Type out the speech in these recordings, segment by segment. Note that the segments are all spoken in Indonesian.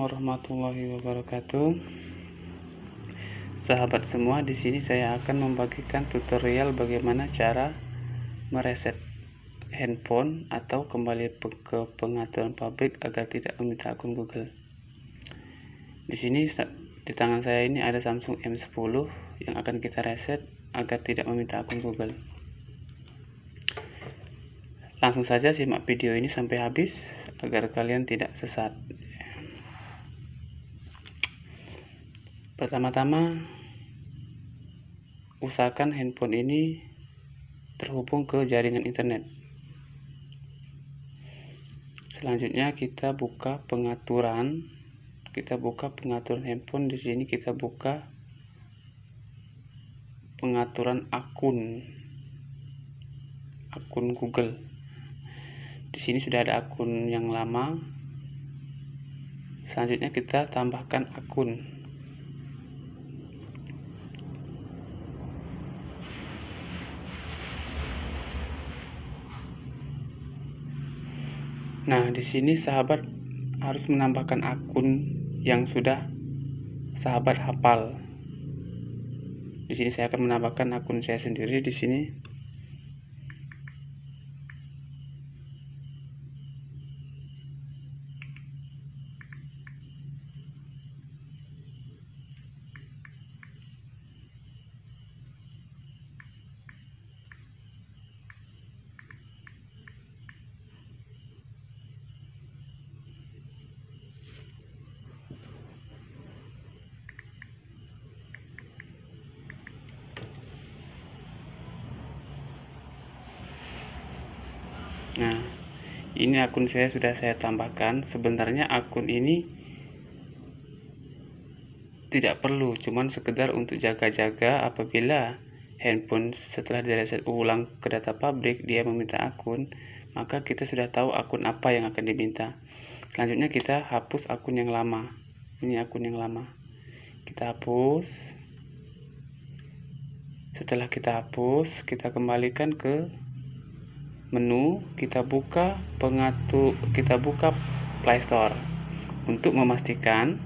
Warahmatullahi wabarakatuh. Sahabat semua, di sini saya akan membagikan tutorial bagaimana cara mereset handphone atau kembali ke pengaturan pabrik agar tidak meminta akun Google. Di sini di tangan saya ini ada Samsung M10 yang akan kita reset agar tidak meminta akun Google. Langsung saja simak video ini sampai habis agar kalian tidak sesat. Pertama-tama, usahakan handphone ini terhubung ke jaringan internet. Selanjutnya kita buka pengaturan. Kita buka pengaturan handphone di sini kita buka pengaturan akun akun Google. Di sini sudah ada akun yang lama. Selanjutnya kita tambahkan akun Nah, di sini sahabat harus menambahkan akun yang sudah sahabat hafal. Di sini saya akan menambahkan akun saya sendiri di sini. Nah, ini akun saya sudah saya tambahkan. Sebenarnya akun ini tidak perlu, cuman sekedar untuk jaga-jaga apabila handphone setelah direset ulang ke data pabrik dia meminta akun, maka kita sudah tahu akun apa yang akan diminta. Selanjutnya kita hapus akun yang lama. Ini akun yang lama. Kita hapus. Setelah kita hapus, kita kembalikan ke menu kita buka pengatur kita buka Play Store untuk memastikan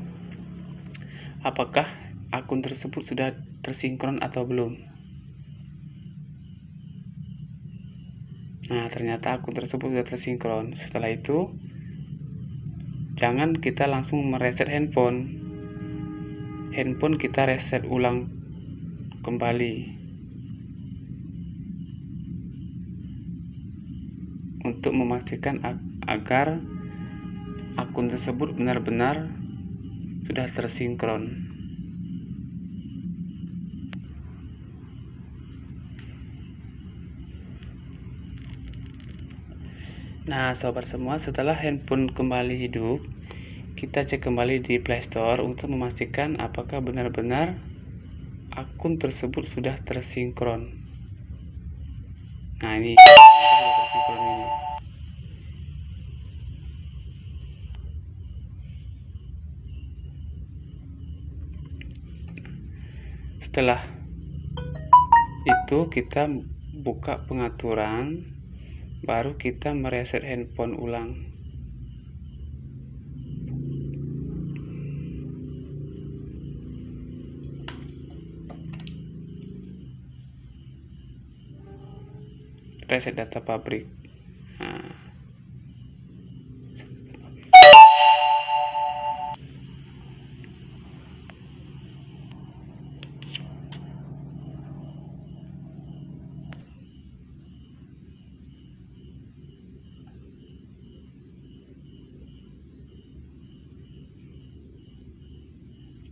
apakah akun tersebut sudah tersinkron atau belum. Nah, ternyata akun tersebut sudah tersinkron. Setelah itu, jangan kita langsung mereset handphone. Handphone kita reset ulang kembali. Untuk memastikan agar akun tersebut benar-benar sudah tersinkron. Nah, sobat semua, setelah handphone kembali hidup, kita cek kembali di Play Store untuk memastikan apakah benar-benar akun tersebut sudah tersinkron. Nah, ini setelah itu kita buka pengaturan baru kita mereset handphone ulang. Reset data pabrik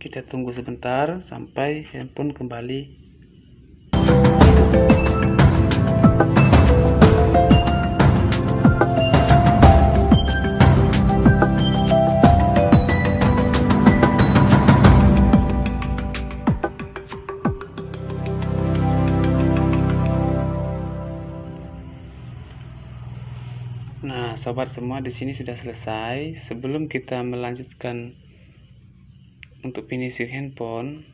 kita tunggu sebentar sampai handphone kembali Nah, sobat semua di sini sudah selesai. Sebelum kita melanjutkan untuk finishing handphone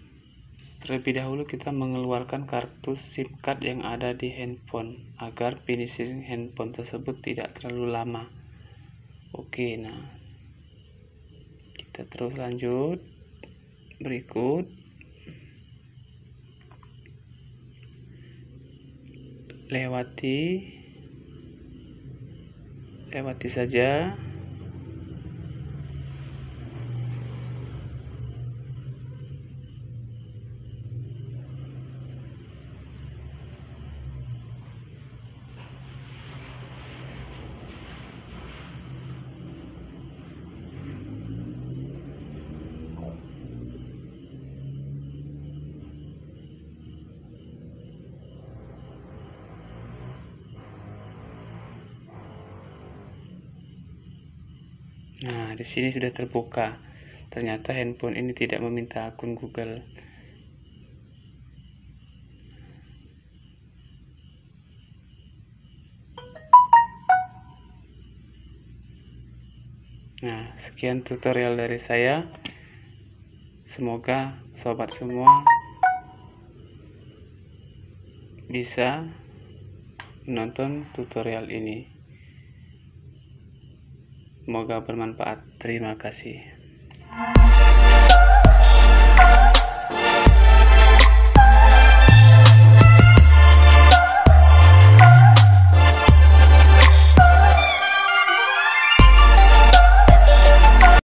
terlebih dahulu kita mengeluarkan kartu SIM card yang ada di handphone agar finishing handphone tersebut tidak terlalu lama. Oke nah kita terus lanjut. Berikut. Lewati. Lewati saja Nah, di sini sudah terbuka. Ternyata handphone ini tidak meminta akun Google. Nah, sekian tutorial dari saya. Semoga sobat semua bisa menonton tutorial ini. Semoga bermanfaat. Terima kasih.